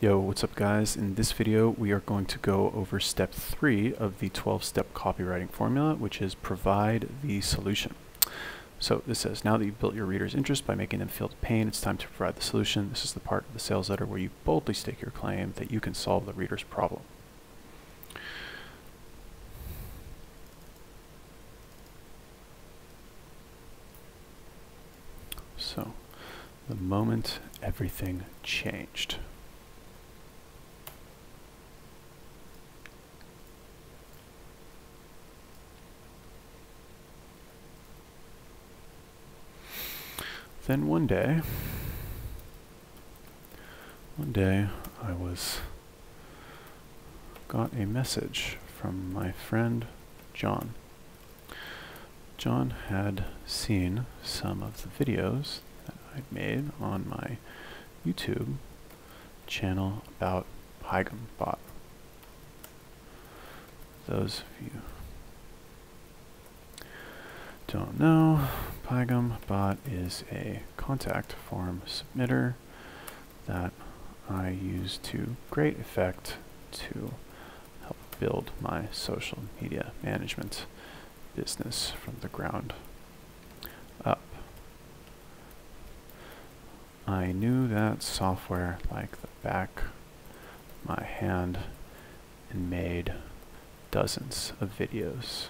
Yo, what's up guys? In this video we are going to go over step 3 of the 12-step copywriting formula, which is provide the solution. So this says, now that you've built your reader's interest by making them feel the pain, it's time to provide the solution. This is the part of the sales letter where you boldly stake your claim that you can solve the reader's problem. So, the moment everything changed. Then one day, one day I was got a message from my friend John. John had seen some of the videos that I'd made on my YouTube channel about Paigham bot. Those of you don't know, Paigham bot is a contact form submitter that I use to great effect to help build my social media management business from the ground up. I knew that software like the back my hand and made dozens of videos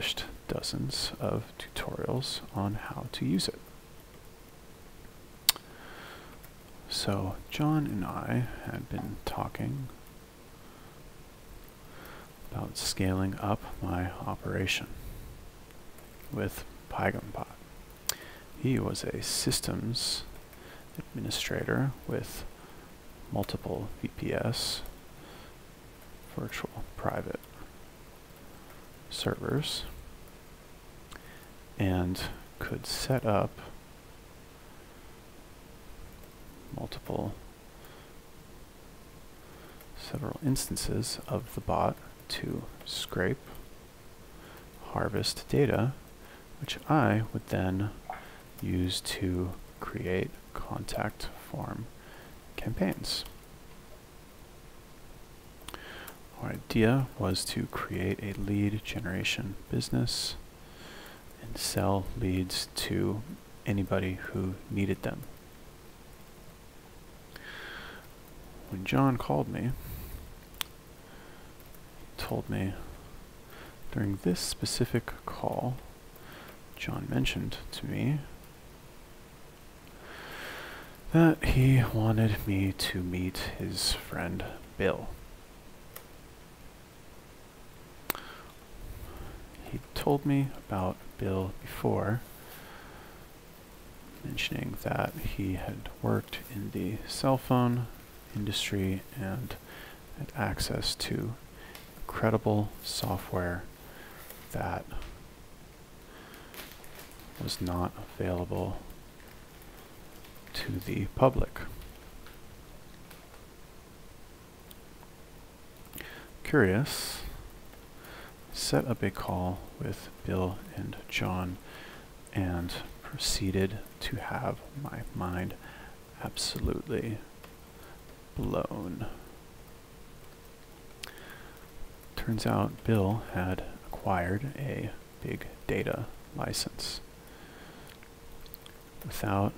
published dozens of tutorials on how to use it. So John and I had been talking about scaling up my operation with PaighamBot. He was a systems administrator with multiple VPS, virtual private servers and could set up multiple several instances of the bot to scrape harvest data which I would then use to create contact form campaigns. Our idea was to create a lead generation business and sell leads to anybody who needed them. When John called me, he told me during this specific call, John mentioned to me that he wanted me to meet his friend Bill. he told me about Bill before, mentioning that he had worked in the cell phone industry and had access to incredible software that was not available to the public. Curious, set up a call with Bill and John and proceeded to have my mind absolutely blown. Turns out Bill had acquired a big data license without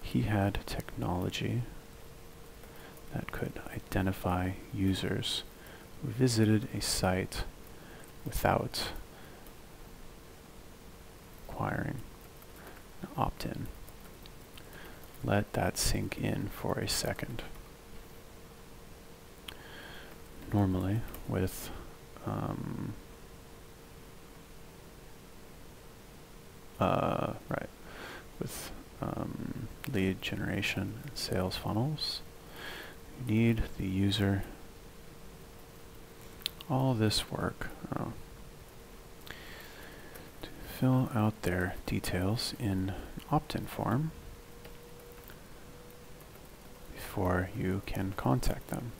he had technology that could identify users visited a site without acquiring an opt-in. Let that sink in for a second. Normally with um, uh, right with um, lead generation and sales funnels you need the user all this work oh, to fill out their details in opt-in form before you can contact them.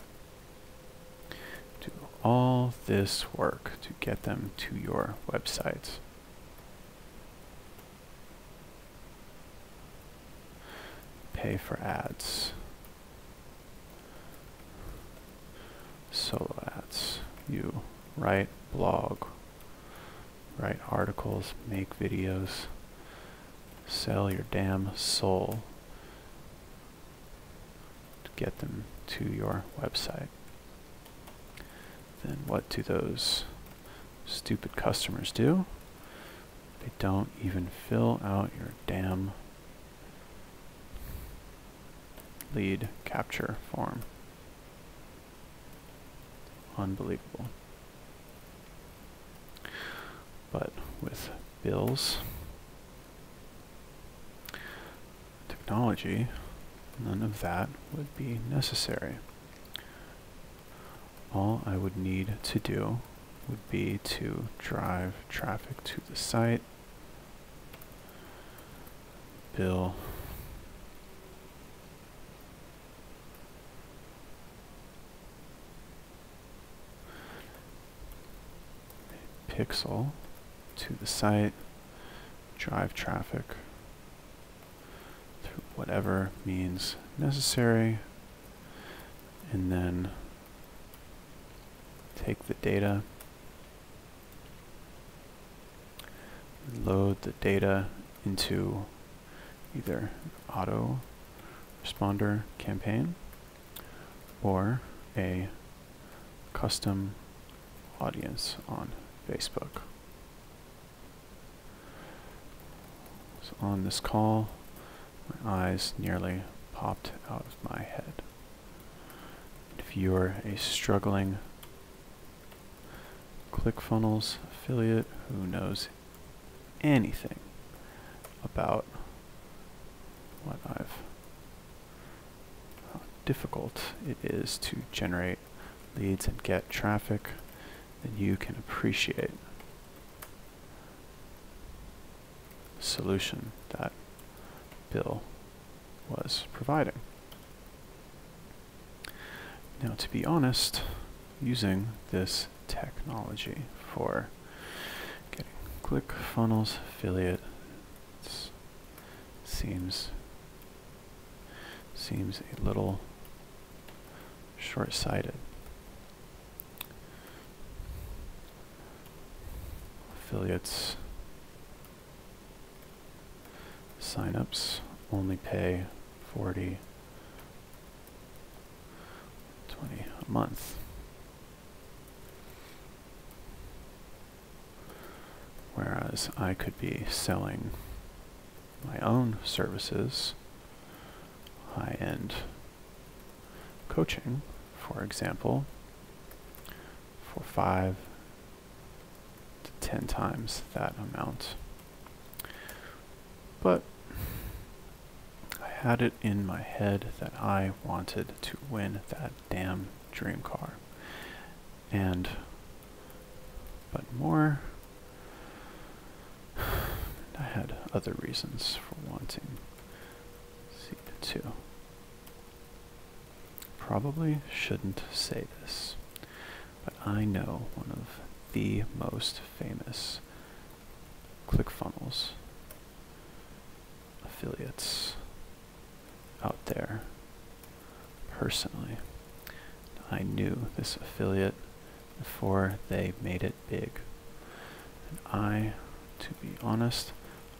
Do all this work to get them to your website. pay for ads. Solo ads. You write blog, write articles, make videos, sell your damn soul to get them to your website. Then what do those stupid customers do? They don't even fill out your damn lead capture form. Unbelievable. But with bills, technology, none of that would be necessary. All I would need to do would be to drive traffic to the site, bill pixel to the site, drive traffic through whatever means necessary, and then take the data, load the data into either auto responder campaign or a custom audience on Facebook. So on this call, my eyes nearly popped out of my head. If you're a struggling ClickFunnels affiliate who knows anything about what I've how difficult it is to generate leads and get traffic, then you can appreciate the solution that Bill was providing. Now, to be honest, using this technology for getting ClickFunnels affiliate seems seems a little short-sighted. Affiliates signups only pay 40 20 a month. Whereas I could be selling my own services, high-end coaching, for example, for five to ten times that amount. But I had it in my head that I wanted to win that damn dream car. And, but more I had other reasons for wanting Seed 2. Probably shouldn't say this, but I know one of the most famous ClickFunnels affiliates out there personally. I knew this affiliate before they made it big. And I, to be honest,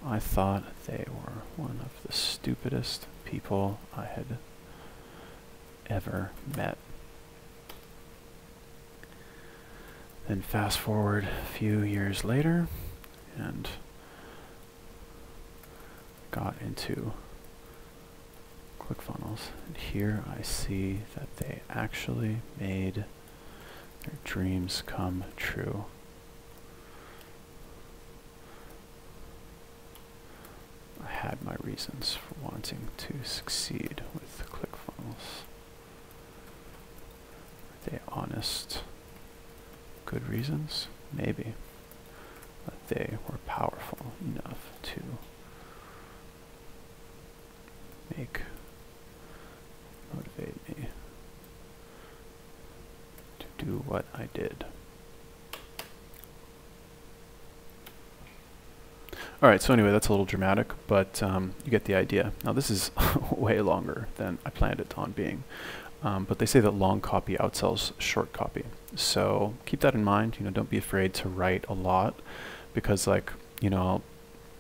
I thought they were one of the stupidest people I had ever met. Then fast forward a few years later and got into ClickFunnels. And here I see that they actually made their dreams come true. I had my reasons for wanting to succeed with ClickFunnels. They honest, good reasons? Maybe. But they were powerful enough to make, motivate me to do what I did. All right, so anyway, that's a little dramatic, but um, you get the idea. Now this is way longer than I planned it on being. Um, but they say that long copy outsells short copy. So keep that in mind. You know, don't be afraid to write a lot because like, you know,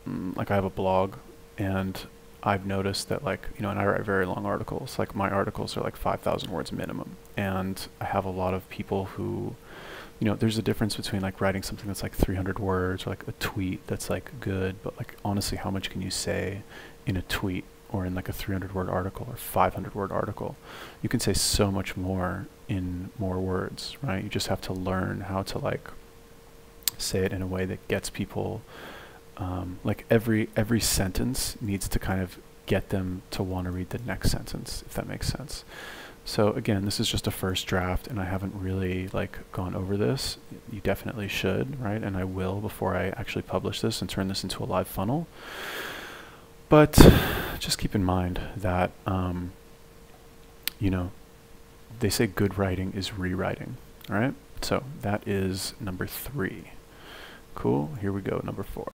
mm, like I have a blog and I've noticed that like, you know, and I write very long articles. Like my articles are like 5,000 words minimum. And I have a lot of people who, you know, there's a difference between like writing something that's like 300 words or like a tweet that's like good, but like honestly, how much can you say in a tweet or in like a 300 word article or 500 word article? You can say so much more in more words, right? You just have to learn how to like say it in a way that gets people um, like every every sentence needs to kind of get them to want to read the next sentence, if that makes sense. So again, this is just a first draft, and I haven't really like gone over this. You definitely should, right? And I will before I actually publish this and turn this into a live funnel. But just keep in mind that um, you know they say good writing is rewriting. All right, so that is number three. Cool. Here we go. Number four.